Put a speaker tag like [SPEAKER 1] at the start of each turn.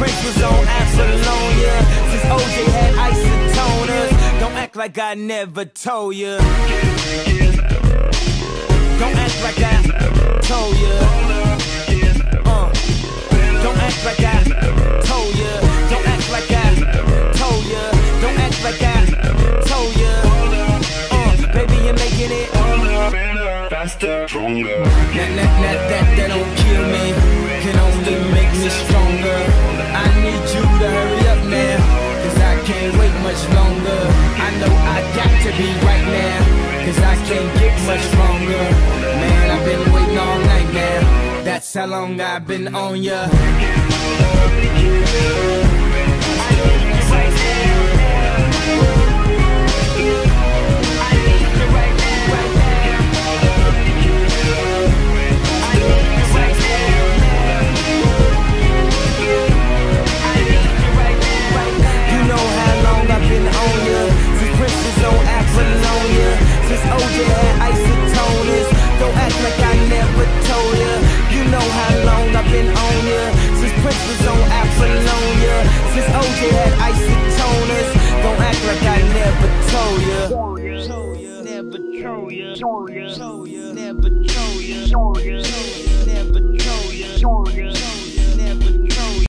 [SPEAKER 1] Prince was on Apollonia. Since OJ had isotoners. Don't act like I never told ya. Don't act like I told ya. Uh, don't act like I told ya. Don't act like I told ya. Don't act like I told ya. Uh, baby, you're making it.
[SPEAKER 2] faster, stronger.
[SPEAKER 1] That, that, that, that, that don't kill me. Cause I can't get much stronger. Man, I've been waiting all night now. That's how long I've been on ya. You know how long I've been on ya. Since Prince was on Apollonia. Since OJ had isotoners. Don't act like I never told ya. Never told ya. Never Told ya. Never told ya. Never told ya.